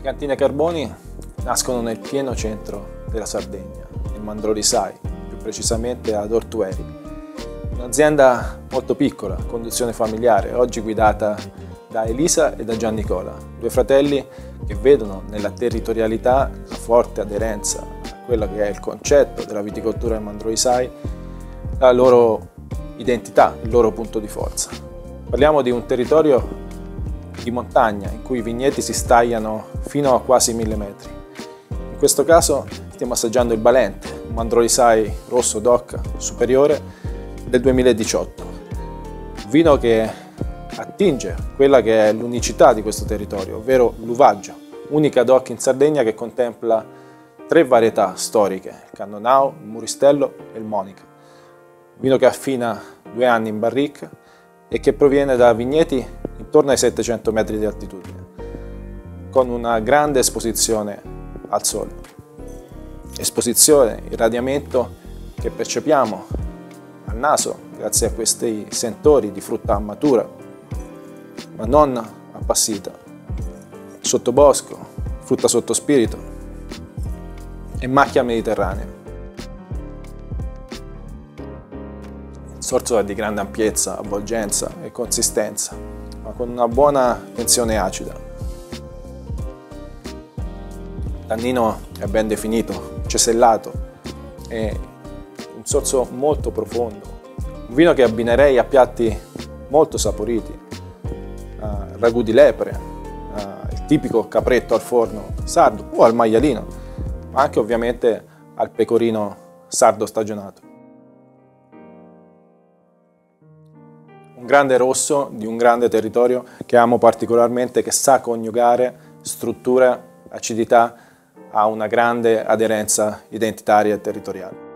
Le cantine Carboni nascono nel pieno centro della Sardegna, nel Mandrolisai, più precisamente ad Ortueri. Un'azienda molto piccola, conduzione familiare, oggi guidata da Elisa e da Gian Nicola, due fratelli che vedono nella territorialità la forte aderenza a quello che è il concetto della viticoltura del Mandrolisai, la loro identità, il loro punto di forza. Parliamo di un territorio di montagna in cui i vigneti si stagliano fino a quasi mille metri. In questo caso stiamo assaggiando il Balente, un Mandrolisai rosso DOC superiore del 2018. Vino che attinge quella che è l'unicità di questo territorio, ovvero l'uvaggio, unica DOC in Sardegna che contempla tre varietà storiche, il Cannonau, il Muristello e il Monica. Vino che affina due anni in barrique e che proviene da vigneti intorno ai 700 metri di altitudine, con una grande esposizione al sole. Esposizione, irradiamento che percepiamo al naso grazie a questi sentori di frutta matura, ma non appassita, sottobosco, frutta sotto spirito e macchia mediterranea. sorso è di grande ampiezza, avvolgenza e consistenza, ma con una buona tensione acida. Il tannino è ben definito, cesellato e un sorso molto profondo. Un vino che abbinerei a piatti molto saporiti, uh, ragù di lepre, uh, il tipico capretto al forno sardo o al maialino, ma anche ovviamente al pecorino sardo stagionato. Un grande rosso di un grande territorio che amo particolarmente, che sa coniugare struttura, acidità a una grande aderenza identitaria e territoriale.